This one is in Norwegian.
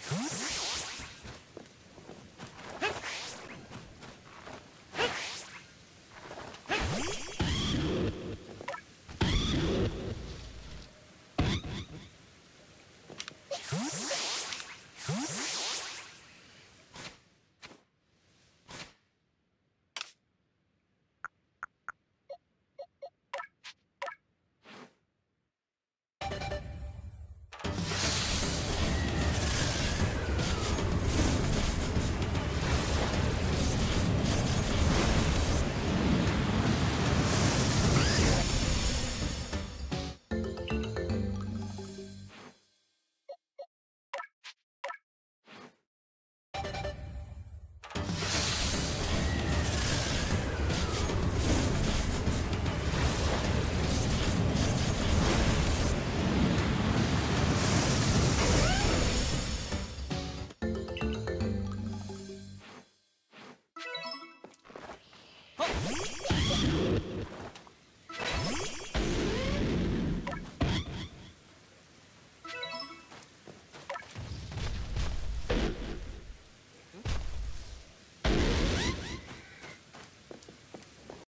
Huh?